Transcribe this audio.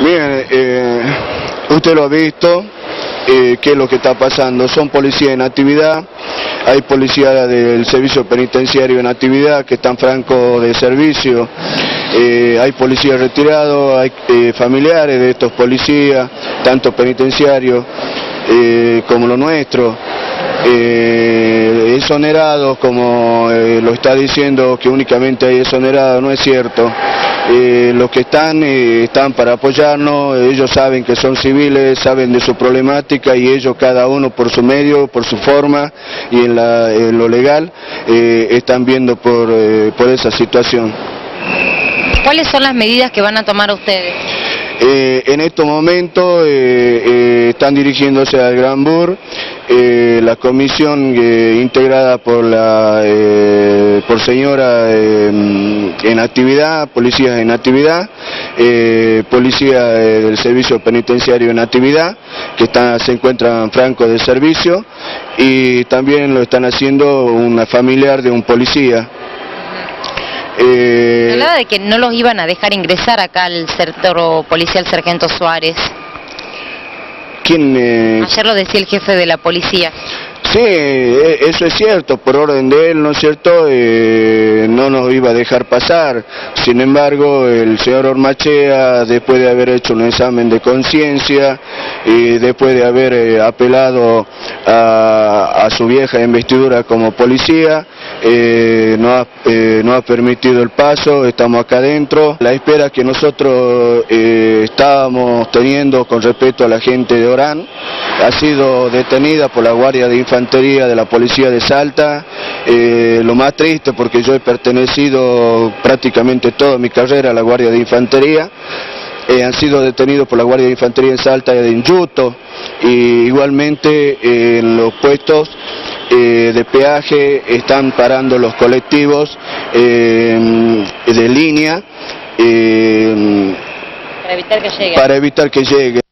Miren, eh, usted lo ha visto, eh, qué es lo que está pasando. Son policías en actividad, hay policías del servicio penitenciario en actividad que están francos de servicio, eh, hay policías retirados, hay eh, familiares de estos policías, tanto penitenciarios como lo nuestro. Exonerados, como eh, lo está diciendo que únicamente hay exonerados, no es cierto. Eh, los que están, eh, están para apoyarnos, ellos saben que son civiles, saben de su problemática y ellos cada uno por su medio, por su forma y en, en lo legal están viendo por, por esa situación. ¿Cuáles son las medidas que van a tomar ustedes? Eh, en estos momentos eh, eh, están dirigiéndose al Gran Bur, la comisión integrada por la por señora en actividad, policías en actividad, policía del servicio penitenciario en actividad, que se encuentran francos de servicio, y también lo están haciendo una familiar de un policía. Eh, hablaba de que no los iban a dejar ingresar acá al sector policial Sargento Suárez. ¿quién, eh, Ayer lo decía el jefe de la policía. Sí, e- eso es cierto, por orden de él, ¿no es cierto? Eh, no nos iba a dejar pasar. Sin embargo, el señor Ormachea, después de haber hecho un examen de conciencia y después de haber eh, apelado a, a su vieja investidura como policía, eh, no, ha, eh, no ha permitido el paso, estamos acá adentro. La espera que nosotros eh, estábamos teniendo con respecto a la gente de Orán ha sido detenida por la Guardia de Infantería de la Policía de Salta. Lo más triste porque yo he pertenecido prácticamente toda mi carrera a la Guardia de Infantería. Han sido detenidos por la Guardia de Infantería en Salta y en Yuto. Y igualmente en los puestos eh, de peaje están parando los colectivos eh, de línea eh, Para evitar que llegue. para evitar que llegue.